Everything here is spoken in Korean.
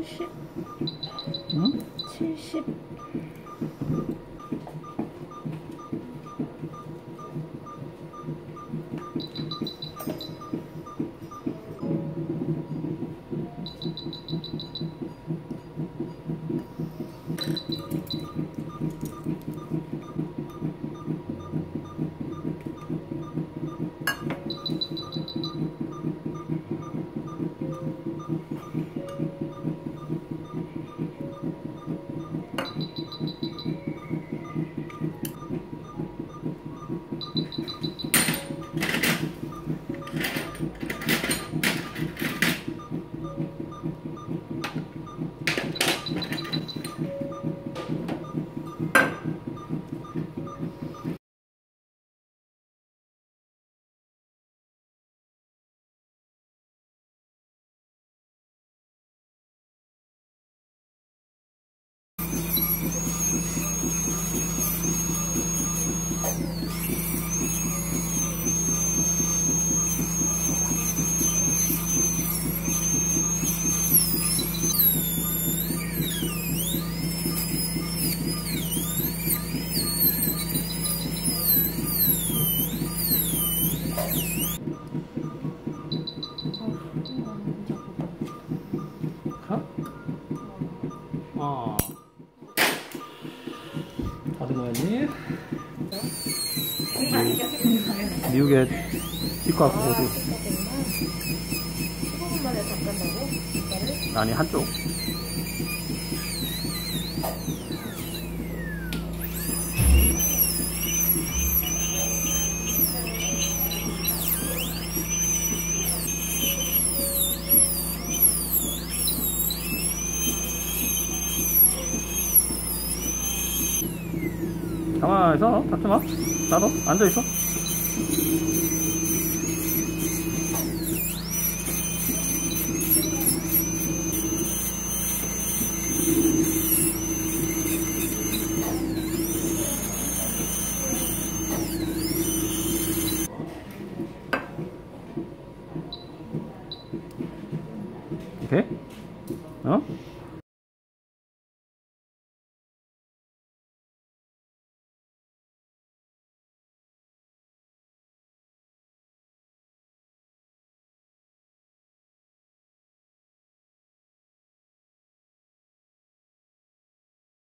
吃吃，嗯，吃吃。 어. 다듬어야지. 미국에 치과 가고도 15분 만에 닦는다고? 이거를? 아니 한쪽. 가만히 있어. 닫지 마. 나도 앉아있어. 오케이? 어?